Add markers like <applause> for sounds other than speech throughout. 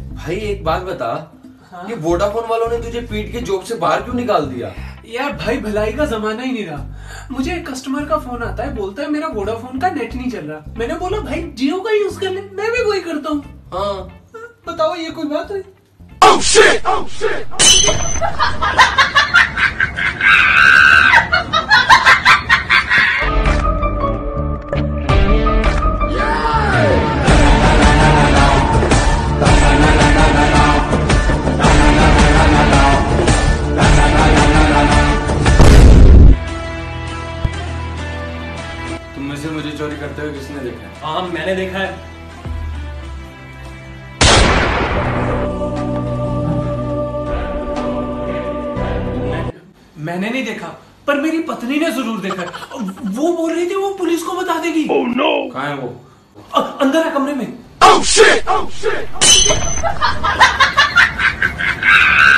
भाई एक बात बता ये वोडाफोन वालों ने तुझे पीट के जॉब से बाहर क्यों निकाल दिया? यार भाई भलाई का जमाना ही नहीं रहा। मुझे एक कस्टमर का फ़ोन आता है बोलता है मेरा वोडाफोन का नेट नहीं चल रहा। मैंने बोला भाई जियो का यूज़ कर ले मैं भी वही करता हूँ। हाँ। बताओ ये कोई बात है? तुम <laughs> मैंने देखा है। मैंने नहीं देखा पर मेरी पत्नी ने ज़रूर देखा वो बोल रही थी वो पुलिस को बता देगी। कहाँ है वो? अ- अंदर है कमरे में। सर आपको <laughs>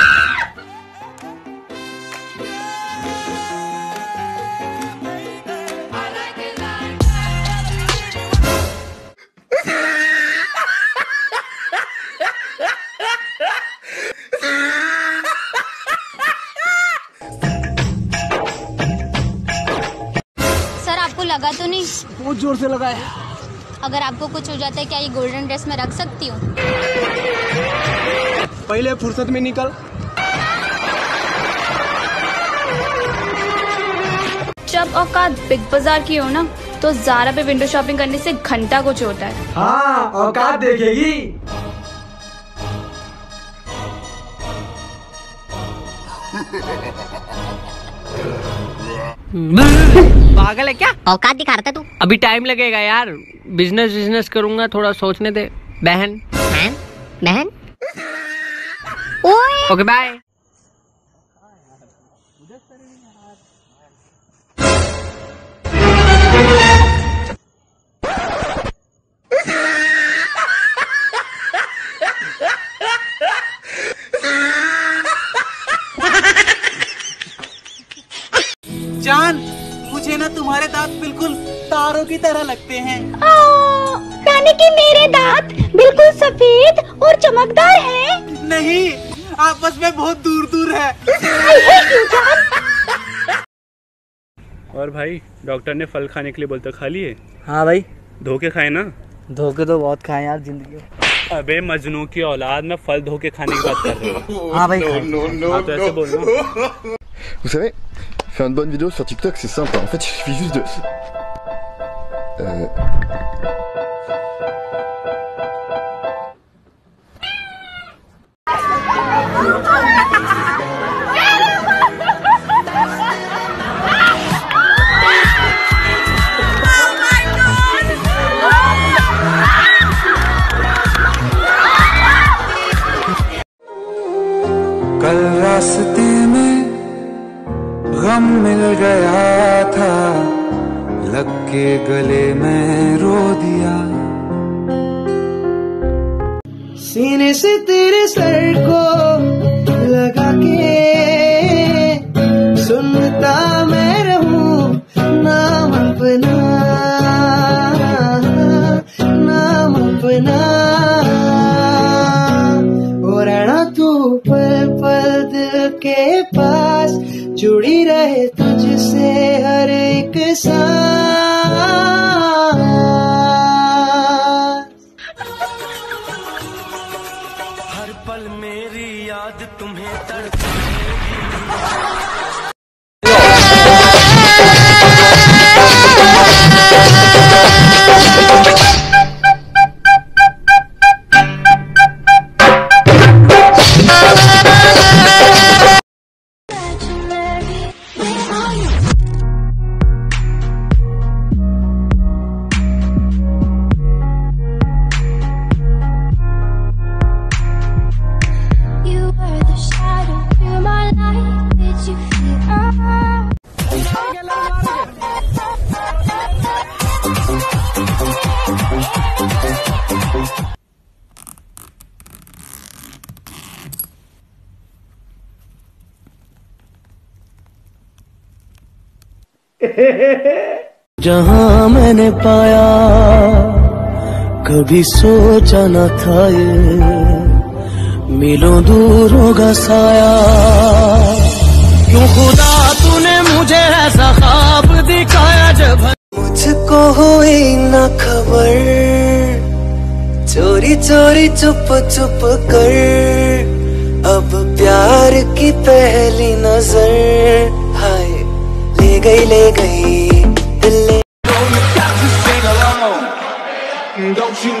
लगा तो नहीं? बहुत ज़ोर से लगा है। अगर आपको कुछ हो जाता है क्या ये गोल्डन ड्रेस में रख सकती हूँ? पहले फुर्सत में निकल। जब औकात बिग बाज़ार की हो ना तो जारा पे विंडो शॉपिंग करने से घंटा कुछ होता है। हाँ औकात देखेगी। पागल है क्या? औकात दिखा रहा था तू। अभी टाइम लगेगा यार। बिज़नेस बिज़नेस करूँगा थोड़ा सोचने दे। बहन। बहन? बहन? ओके बाय तारों की तरह लगते हैं। यानी कि मेरे दांत बिल्कुल सफ़ेद और चमकदार हैं। नहीं आपस में बहुत दूर दूर है और भाई डॉक्टर ने फल खाने के लिए बोलता खा लिए? हाँ भाई। धोके खाए ना? धोखे तो बहुत खाए यार ज़िंदगी में। अबे मजनू की औलाद में फल धोके खाने की बात कर रहे हूँ। <laughs> हाँ भाई हाँ। तो ऐसे बोलना। <laughs> Vous savez, faire une bonne vidéo sur TikTok, c'est simple. En fait, il suffit juste de... कल रास्ते में गम मिल गया था लग के गले में रो दिया। सीने से तेरे सर को लगा के सुनता मैं रहूँ नाम अपना नाम अपना। और रहना तू पल पल दिल के पास जुड़ी रहे तुझसे हर एक सांस। पल मेरी याद तुम्हें तड़ जहाँ मैंने पाया, कभी सोचा न था ये, मिलों दूर होगा साया। क्यों खुदा तूने मुझे ऐसा ख्वाब दिखाया जब मुझको हुई न खबर? चोरी चोरी, चुप चुप कर। अब प्यार की पहली नज़र। gayi le gayi dil sing along don't you